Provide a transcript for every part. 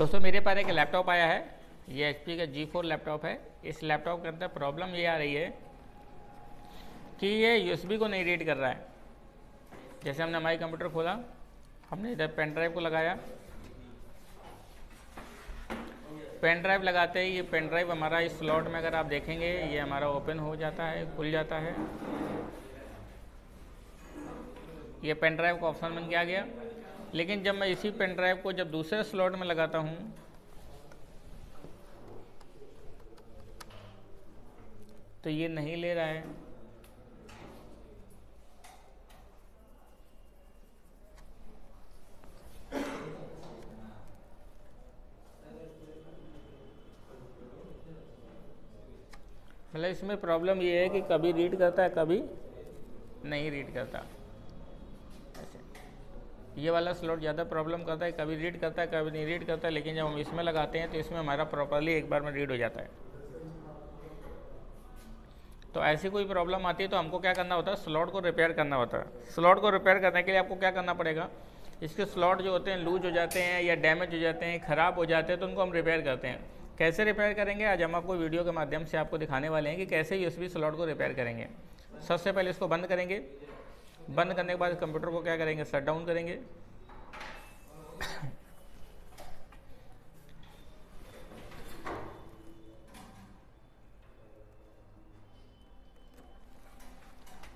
दोस्तों, मेरे पास एक लैपटॉप आया है। ये एच का जी फोर लैपटॉप है। इस लैपटॉप के अंदर प्रॉब्लम ये आ रही है कि ये यूएसबी को नहीं रीड कर रहा है। जैसे हमने हमारी कंप्यूटर खोला, हमने इधर पेन ड्राइव को लगाया। पेन ड्राइव लगाते ही ये पेन ड्राइव हमारा इस स्लॉट में अगर आप देखेंगे, ये हमारा ओपन हो जाता है, खुल जाता है। ये पेन ड्राइव का ऑप्शन बन के आ गया। लेकिन जब मैं इसी पेन ड्राइव को जब दूसरे स्लॉट में लगाता हूँ तो ये नहीं ले रहा है। मतलब इसमें प्रॉब्लम ये है कि कभी रीड करता है, कभी नहीं रीड करता। ये वाला स्लॉट ज़्यादा प्रॉब्लम करता है, कभी रीड करता है, कभी नहीं रीड करता है, लेकिन जब हम इसमें लगाते हैं तो इसमें हमारा प्रॉपरली एक बार में रीड हो जाता है। तो ऐसी कोई प्रॉब्लम आती है तो हमको क्या करना होता है स्लॉट को रिपेयर करना होता है। स्लॉट को रिपेयर करने के लिए आपको क्या करना पड़ेगा? इसके स्लॉट जो होते हैं लूज हो जाते हैं या डैमेज हो जाते हैं, ख़राब हो जाते हैं तो उनको हम रिपेयर करते हैं। कैसे रिपेयर करेंगे? आज हम आपको वीडियो के माध्यम से आपको दिखाने वाले हैं कि कैसे यूएसबी स्लॉट को रिपेयर करेंगे। सबसे पहले इसको बंद करेंगे। बंद करने के बाद कंप्यूटर को क्या करेंगे? शट डाउन करेंगे।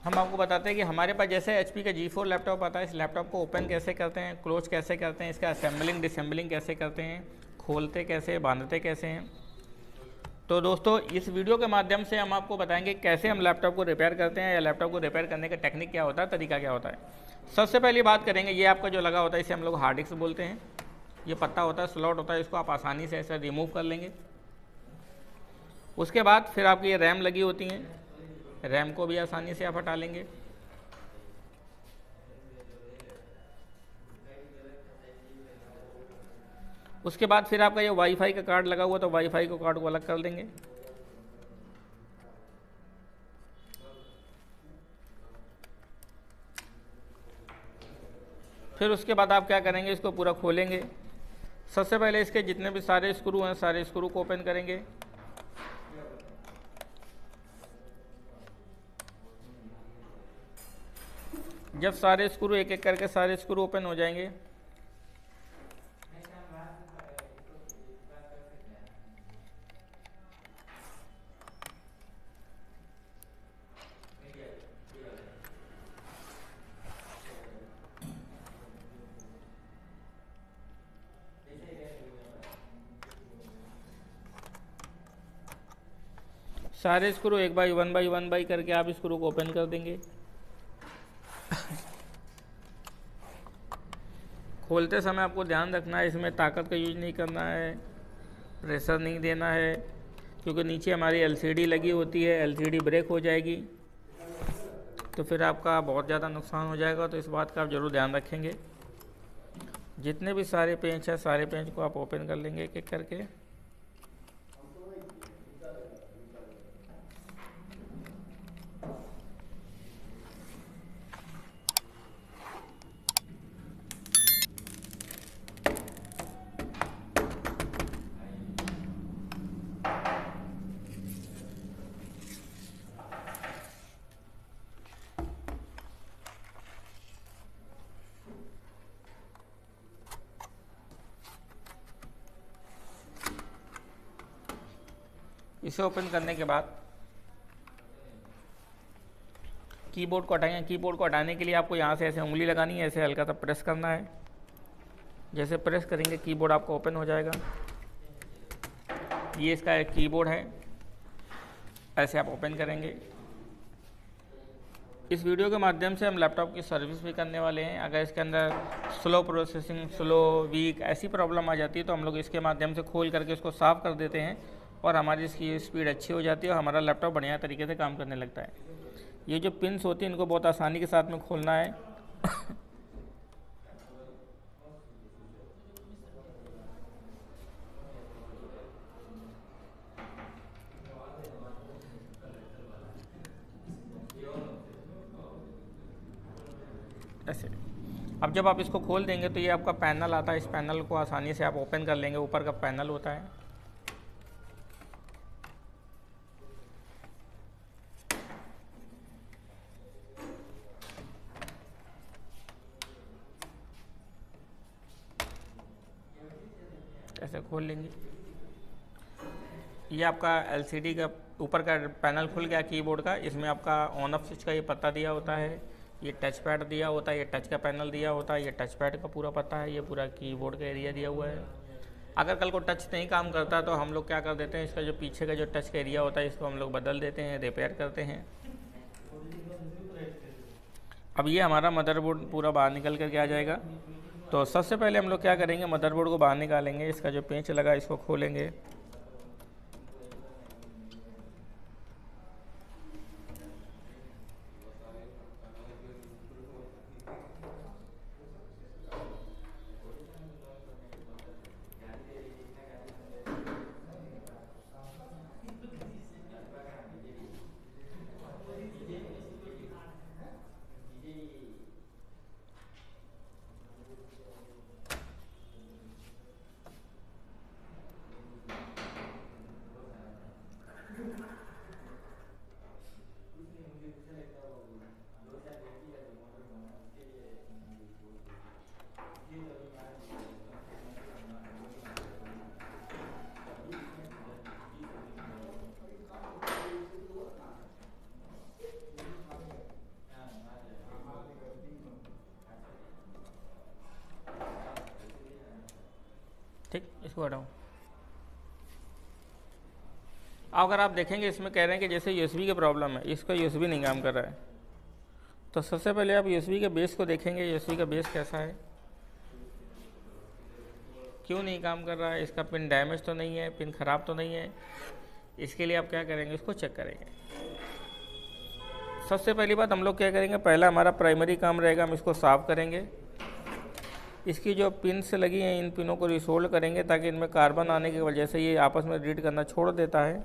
हम आपको बताते हैं कि हमारे पास जैसे एचपी का जी फोर लैपटॉप आता है, इस लैपटॉप को ओपन कैसे करते हैं क्लोज कैसे करते हैं, इसका असेंबलिंग डिसम्बलिंग कैसे करते हैं, खोलते कैसे बांधते कैसे हैं? तो दोस्तों, इस वीडियो के माध्यम से हम आपको बताएँगे कैसे हम लैपटॉप को रिपेयर करते हैं या लैपटॉप को रिपेयर करने का टेक्निक क्या होता है, तरीका क्या होता है। सबसे पहली बात करेंगे, ये आपका जो लगा होता है, इसे हम लोग हार्ड डिस्क बोलते हैं। ये पत्ता होता है, स्लॉट होता है, इसको आप आसानी से ऐसे रिमूव कर लेंगे। उसके बाद फिर आपकी ये रैम लगी होती हैं, रैम को भी आसानी से आप हटा लेंगे। उसके बाद फिर आपका ये वाईफाई का कार्ड लगा हुआ तो वाईफाई को कार्ड को अलग कर देंगे। फिर उसके बाद आप क्या करेंगे, इसको पूरा खोलेंगे। सबसे पहले इसके जितने भी सारे स्क्रू हैं, सारे स्क्रू को ओपन करेंगे। जब सारे स्क्रू एक एक करके सारे स्क्रू ओपन हो जाएँगे सारे स्क्रू एक by one by one by करके आप स्क्रू को ओपन कर देंगे। खोलते समय आपको ध्यान रखना है, इसमें ताकत का यूज़ नहीं करना है, प्रेशर नहीं देना है, क्योंकि नीचे हमारी एलसीडी लगी होती है, एलसीडी ब्रेक हो जाएगी तो फिर आपका बहुत ज़्यादा नुकसान हो जाएगा तो इस बात का आप ज़रूर ध्यान रखेंगे। जितने भी सारे पेंच हैं, सारे पेंच को आप ओपन कर लेंगे एक एक करके। इसे ओपन करने के बाद कीबोर्ड को हटाएँगे कीबोर्ड को हटाने के लिए आपको यहाँ से ऐसे उंगली लगानी है, ऐसे हल्का सा प्रेस करना है। जैसे प्रेस करेंगे कीबोर्ड आपको ओपन हो जाएगा। ये इसका एक कीबोर्ड है। ऐसे आप ओपन करेंगे। इस वीडियो के माध्यम से हम लैपटॉप की सर्विस भी करने वाले हैं। अगर इसके अंदर स्लो प्रोसेसिंग स्लो वीक ऐसी प्रॉब्लम आ जाती है तो हम लोग इसके माध्यम से खोल करके इसको साफ़ कर देते हैं। और हमारी इसकी स्पीड अच्छी हो जाती है और हमारा लैपटॉप बढ़िया तरीके से काम करने लगता है। ये जो पिंस होती हैं, इनको बहुत आसानी के साथ में खोलना है। ऐसे अब जब आप इसको खोल देंगे तो ये आपका पैनल आता है। इस पैनल को आसानी से आप ओपन कर लेंगे। ऊपर का पैनल होता है ऐसे खोल लेंगे। ये आपका एलसीडी का ऊपर का पैनल खुल गया कीबोर्ड का, इसमें आपका ऑन ऑफ़ स्विच का ये पता दिया होता है, ये टच पैड दिया होता है, ये टच का पैनल दिया होता है, ये टच पैड का पूरा पता है, ये पूरा कीबोर्ड का एरिया दिया हुआ है। अगर कल को टच नहीं काम करता तो हम लोग क्या कर देते हैं, इसका जो पीछे का जो टच का एरिया होता है, इसको हम लोग बदल देते हैं रिपेयर करते हैं। अब ये हमारा मदरबोर्ड पूरा बाहर निकल कर के आ जाएगा। तो सबसे पहले हम लोग क्या करेंगे, मदरबोर्ड को बाहर निकालेंगे, इसका जो पेंच लगा इसको खोलेंगे। इसको हटाओ। अगर आप देखेंगे, इसमें कह रहे हैं कि जैसे यूएसबी की प्रॉब्लम है, इसका यूएसबी नहीं काम कर रहा है। तो सबसे पहले आप यूएसबी के बेस को देखेंगे यूएसबी का बेस कैसा है। क्यों नहीं काम कर रहा है? इसका पिन डैमेज तो नहीं है पिन ख़राब तो नहीं है। इसके लिए आप क्या करेंगे, इसको चेक करेंगे। सबसे पहली बात, हम लोग क्या करेंगे, पहला हमारा प्राइमरी काम रहेगा, हम इसको साफ़ करेंगे। इसकी जो पिन से लगी हैं, इन पिनों को रिसोल्ड करेंगे ताकि इनमें कार्बन आने की वजह से ये आपस में रीड करना छोड़ देता है।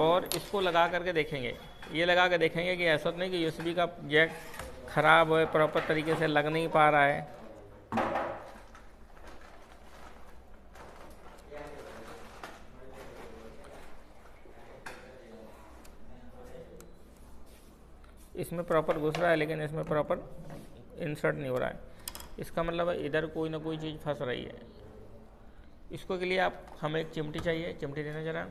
और इसको लगा करके देखेंगे। ये लगा कर देखेंगे कि ऐसा तो नहीं कि यूएसबी का जैक ख़राब है प्रॉपर तरीके से लग नहीं पा रहा है। इसमें प्रॉपर घुस रहा है, लेकिन इसमें प्रॉपर इंसर्ट नहीं हो रहा है। इसका मतलब है इधर कोई ना कोई चीज़ फंस रही है। इसको के लिए आप, हमें एक चिमटी चाहिए। चिमटी देना जरा।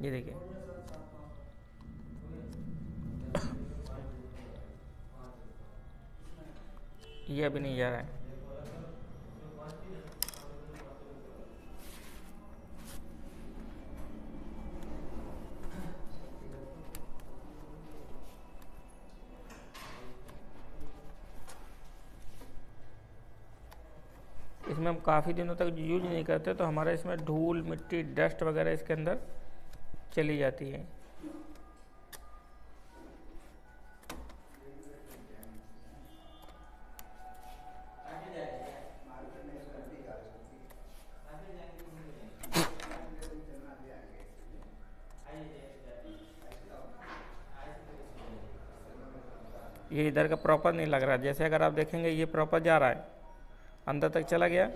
ये देखिए। ये अभी नहीं जा रहा है। इसमें हम काफ़ी दिनों तक यूज़ नहीं करते तो हमारा इसमें धूल, मिट्टी डस्ट वगैरह इसके अंदर चली जाती है। ये इधर का प्रॉपर नहीं लग रहा। जैसे अगर आप देखेंगे, ये प्रॉपर जा रहा है। अंदर तक चला गया।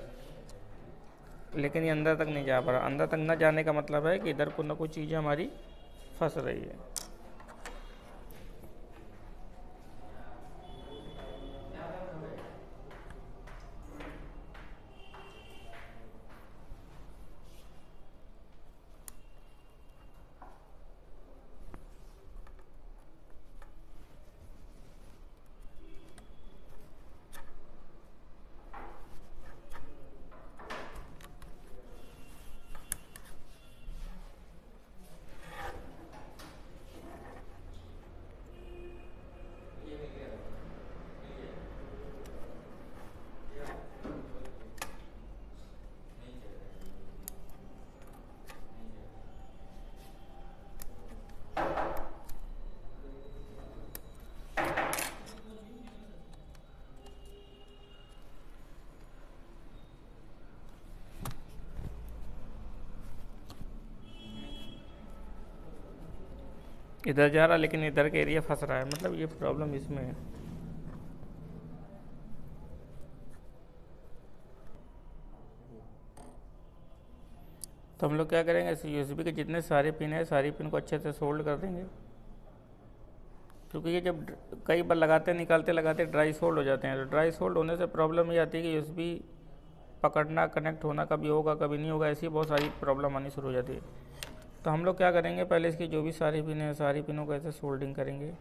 लेकिन ये अंदर तक नहीं जा पा रहा। अंदर तक न जाने का मतलब है कि इधर को ना कोई चीज़ें हमारी फंस रही है। इधर जा रहा, लेकिन इधर का एरिया फंस रहा है। मतलब ये प्रॉब्लम इसमें है। तो हम लोग क्या करेंगे, इस यू के जितने सारे पिन है, सारी पिन को अच्छे से सोल्ड कर देंगे। क्योंकि ये जब कई बार लगाते, निकालते, लगाते ड्राई सोल्ड हो जाते हैं। तो ड्राई सोल्ड होने से प्रॉब्लम ये आती है कि यू पकड़ना कनेक्ट होना कभी होगा, कभी नहीं होगा, ऐसी बहुत सारी प्रॉब्लम आनी शुरू हो जाती है। तो हम लोग क्या करेंगे? पहले इसकी जो भी सारी पिन है, सारी पिनों को ऐसे सोल्डिंग करेंगे।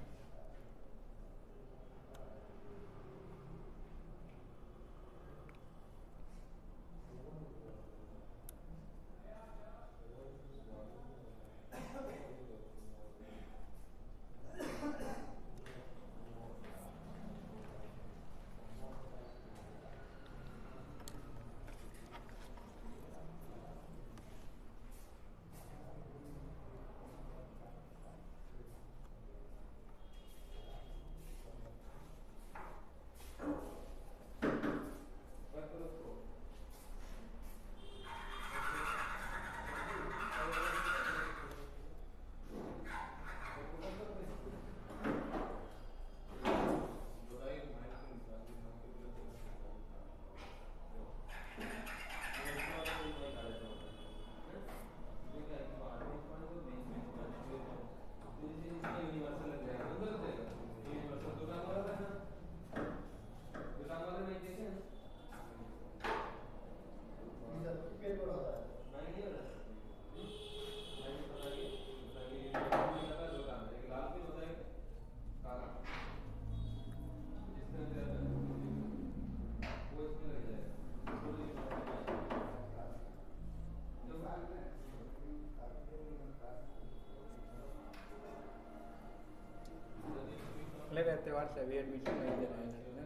त्यौहार से अभी एडमिशन नहीं दे रहे हैं ना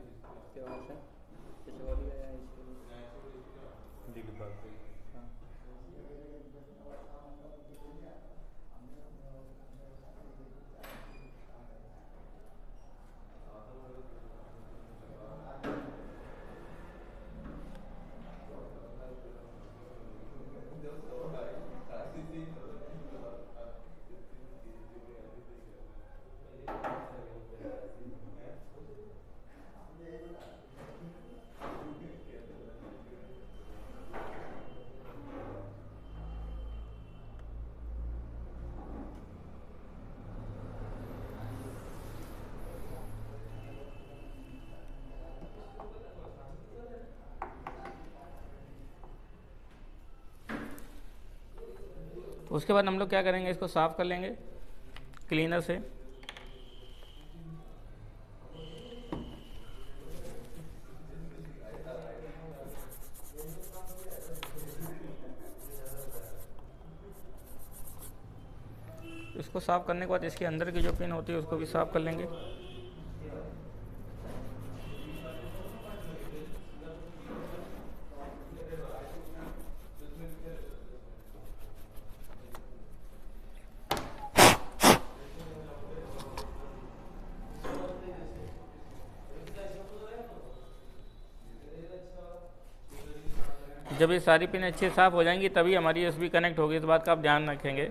त्यौहार से कुछ हो भी है इसके हाँ तो उसके बाद हम लोग क्या करेंगे, इसको साफ़ कर लेंगे क्लीनर से। इसको साफ़ करने के बाद इसके अंदर की जो पिन होती है, उसको भी साफ़ कर लेंगे। सारी पिन अच्छे साफ़ हो जाएँगी, तभी हमारी एस कनेक्ट होगी। इस बात का आप ध्यान रखेंगे।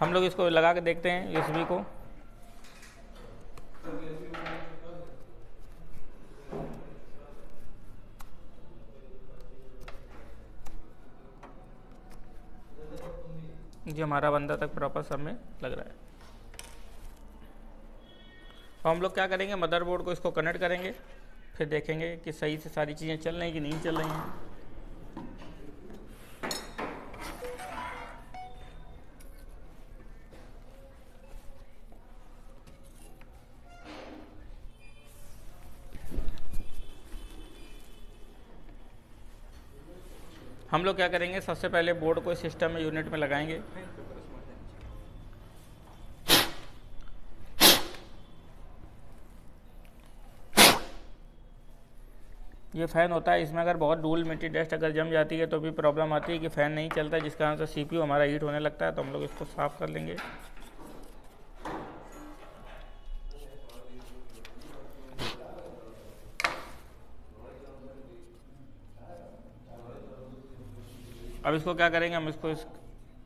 हम लोग इसको लगा के देखते हैं एस को। जो हमारा बंदा तक प्रॉपर सब में लग रहा है। तो हम लोग क्या करेंगे? मदरबोर्ड को इसको कनेक्ट करेंगे, फिर देखेंगे कि सही से सारी चीज़ें चल रही हैं कि नहीं चल रही हैं। हम लोग क्या करेंगे, सबसे पहले बोर्ड को सिस्टम में यूनिट में लगाएँगे। ये फ़ैन होता है, इसमें अगर बहुत डूल मिट्टी डस्ट अगर जम जाती है तो भी प्रॉब्लम आती है कि फ़ैन नहीं चलता जिस कारण से सीपीयू हमारा हीट होने लगता है तो हम लोग इसको साफ़ कर लेंगे। अब इसको क्या करेंगे? हम इसको इस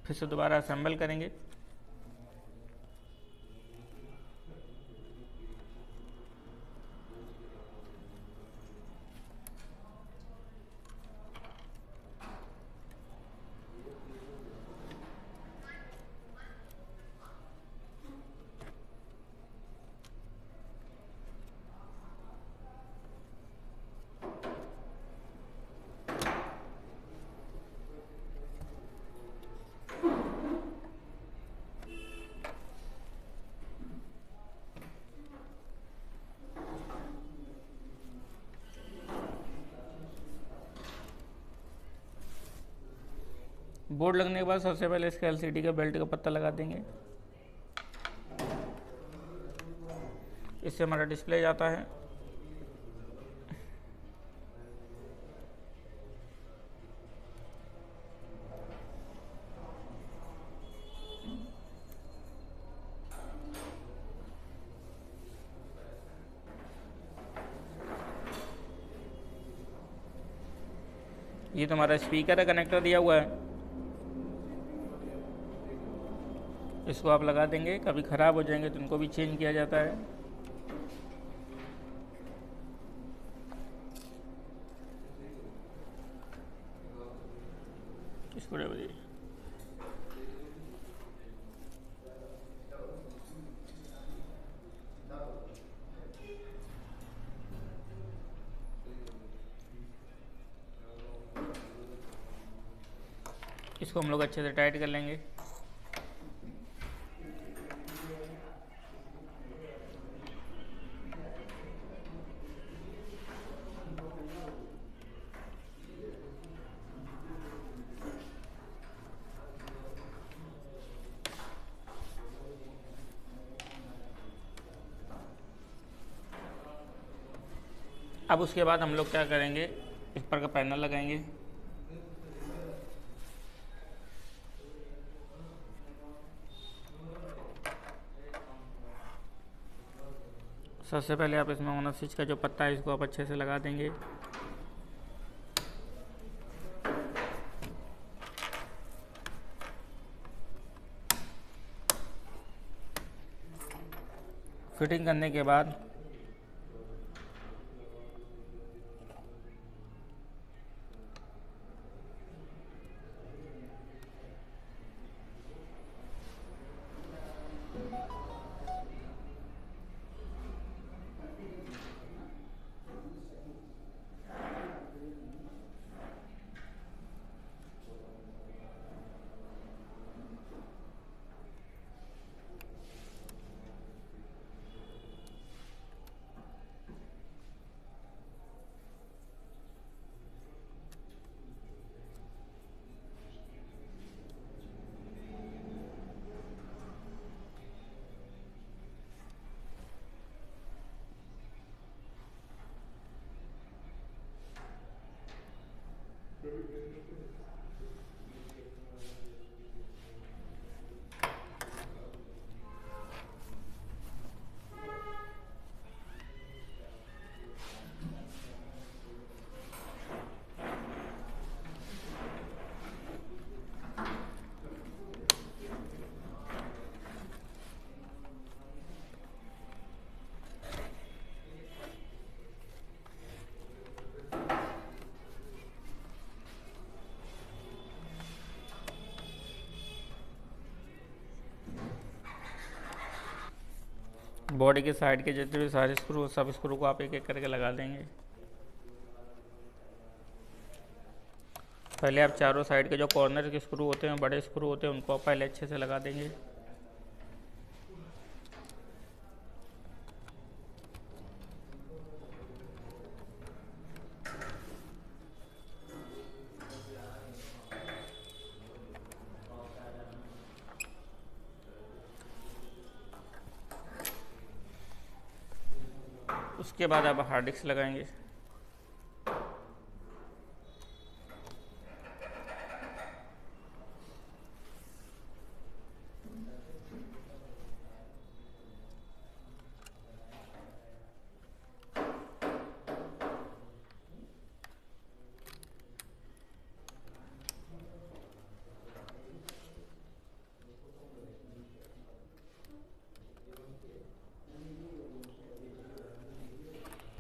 फिर से दोबारा असेंबल करेंगे। बोर्ड लगने के बाद सबसे पहले इसके एलसीडी का बेल्ट का पत्ता लगा देंगे। इससे हमारा डिस्प्ले जाता है। ये तो हमारा स्पीकर है कनेक्टर दिया हुआ है। इसको आप लगा देंगे, कभी ख़राब हो जाएँगे तो उनको भी चेंज किया जाता है। इसको इसको हम लोग अच्छे से टाइट कर लेंगे अब उसके बाद हम लोग क्या करेंगे? इस पर का पैनल लगाएँगे। सबसे पहले आप इसमें ओनर स्विच का जो पत्ता है, इसको आप अच्छे से लगा देंगे। फिटिंग करने के बाद बॉडी के साइड के जितने भी सारे स्क्रू, सब स्क्रू को आप एक एक करके लगा देंगे। पहले आप चारों साइड के जो कॉर्नर के स्क्रू होते हैं, बड़े स्क्रू होते हैं, उनको आप पहले अच्छे से लगा देंगे। उसके बाद आप हार्ड डिस्क लगाएँगे।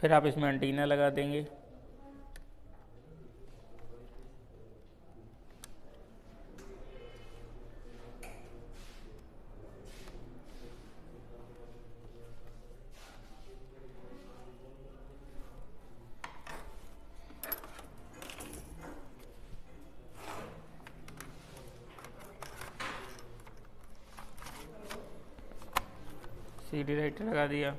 फिर आप इसमें एंटीना लगा देंगे। सी डी राइटर लगा दिया।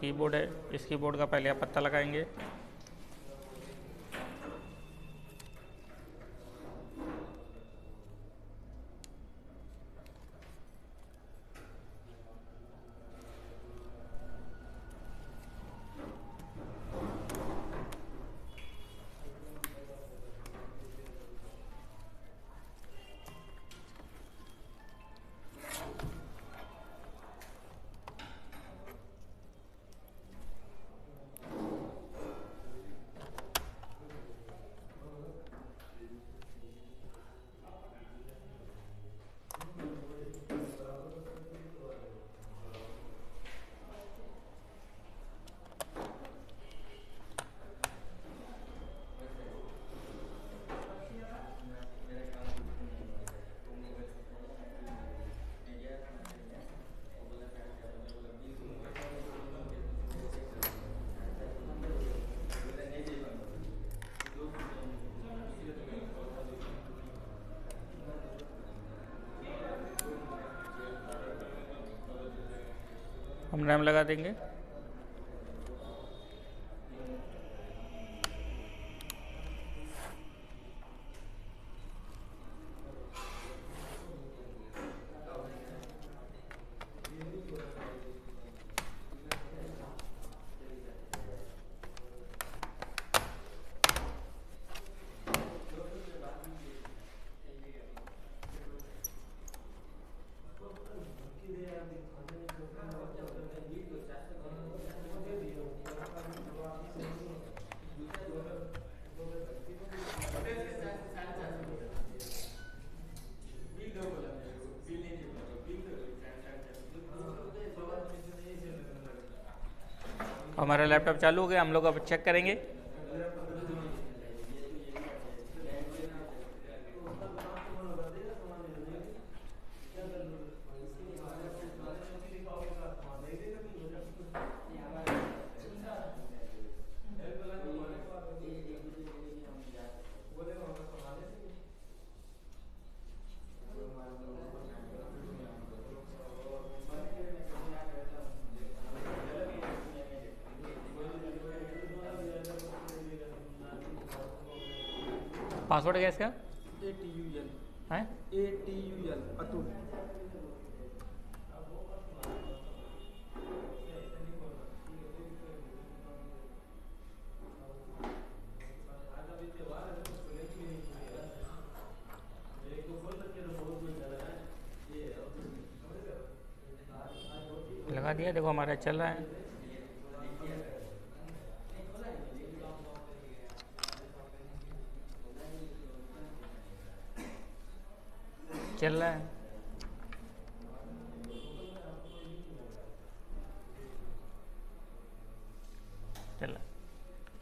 कीबोर्ड है इस कीबोर्ड का पहले आप पत्ता लगाएँगे। हम रैम लगा देंगे। हमारा लैपटॉप चालू हो गया हम लोग अब चेक करेंगे। पासवर्ड है इसका? ए टी यू एल है? A T U L Atul. लगा दिया देखो हमारा चल रहा है। चल रहा है। चल।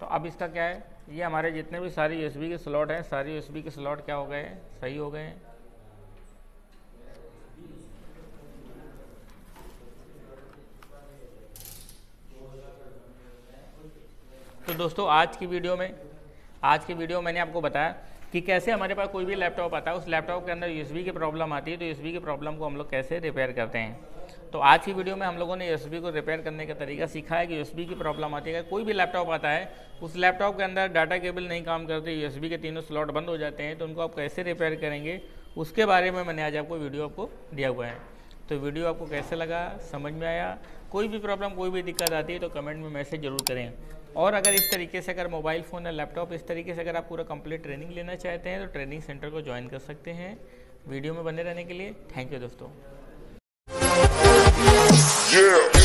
तो अब इसका क्या है? ये हमारे जितने भी सारी यूएसबी के स्लॉट हैं, सारी यूएसबी के स्लॉट क्या हो गए सही हो गए हैं। तो दोस्तों, आज की वीडियो में, आज की वीडियो मैंने आपको बताया कि कैसे हमारे पास कोई भी लैपटॉप आता है, उस लैपटॉप के अंदर यूएसबी की प्रॉब्लम आती है तो यूएसबी की प्रॉब्लम को हम लोग कैसे रिपेयर करते हैं? तो आज की वीडियो में हम लोगों ने यूएसबी को रिपेयर करने का तरीका सीखा है कि यूएसबी की प्रॉब्लम आती है। कोई भी लैपटॉप आता है, उस लैपटॉप के अंदर डाटा केबल नहीं काम करते यूएसबी के तीनों स्लॉट बंद हो जाते हैं तो उनको आप कैसे रिपेयर करेंगे? उसके बारे में मैंने आज आपको वीडियो आपको दिया हुआ है। तो वीडियो आपको कैसे लगा? समझ में आया? कोई भी प्रॉब्लम कोई भी दिक्कत आती है तो कमेंट में मैसेज ज़रूर करें। और अगर इस तरीके से अगर मोबाइल फ़ोन या लैपटॉप इस तरीके से अगर आप पूरा कंप्लीट ट्रेनिंग लेना चाहते हैं तो ट्रेनिंग सेंटर को ज्वाइन कर सकते हैं वीडियो में बने रहने के लिए थैंक यू दोस्तों Yeah.